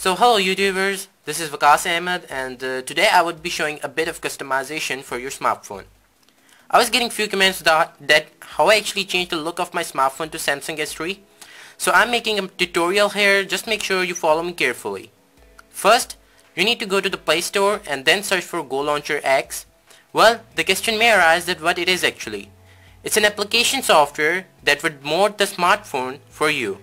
So hello YouTubers, this is Vikas Ahmed and uh, today I would be showing a bit of customization for your smartphone. I was getting few comments that, that how I actually changed the look of my smartphone to Samsung S3. So I'm making a tutorial here, just make sure you follow me carefully. First, you need to go to the Play Store and then search for Go Launcher Ex. Well, the question may arise that what it is actually. It's an application software that would mod the smartphone for you.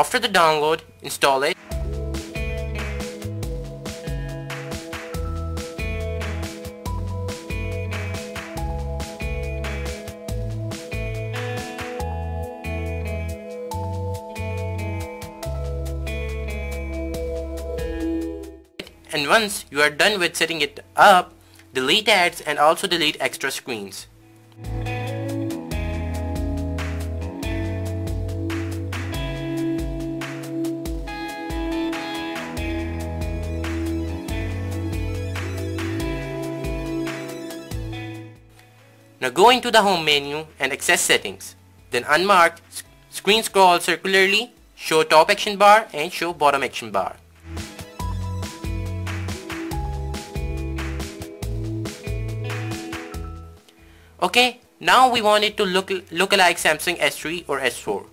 After the download, install it. And once you are done with setting it up, delete ads and also delete extra screens. Now go into the home menu and access settings. Then unmark screen scroll circularly, show top action bar and show bottom action bar. Okay, now we want it to look, look like Samsung S3 or S4.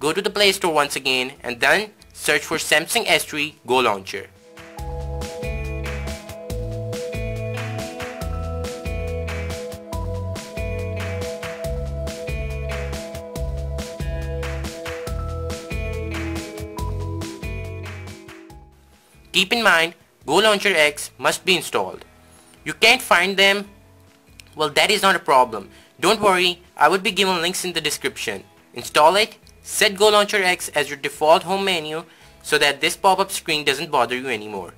Go to the Play Store once again and then search for Samsung S3 Go Launcher. Keep in mind, Go Launcher Ex must be installed. You can't find them? Well, that is not a problem. Don't worry, I would be given links in the description. Install it, set Go Launcher Ex as your default home menu so that this pop-up screen doesn't bother you anymore.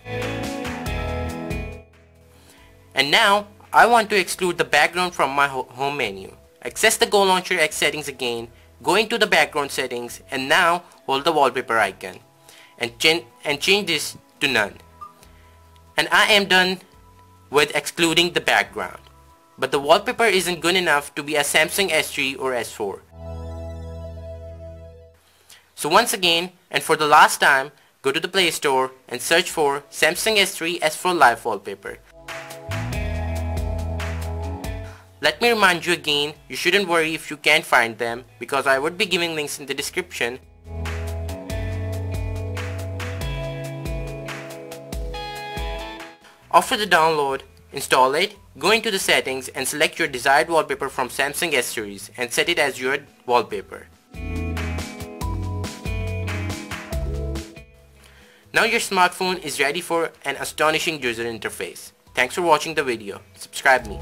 And now, I want to exclude the background from my ho home menu. Access the Go Launcher Ex settings again, go into the background settings and now hold the wallpaper icon and, ch and change this to none. And I am done with excluding the background. But the wallpaper isn't good enough to be a Samsung S3 or S4. So once again, and for the last time, go to the Play Store and search for Samsung S3 S4 Live Wallpaper. Let me remind you again, you shouldn't worry if you can't find them because I would be giving links in the description After the download, install it, go into the settings and select your desired wallpaper from Samsung S series and set it as your wallpaper. Now your smartphone is ready for an astonishing user interface. Thanks for watching the video. Subscribe me.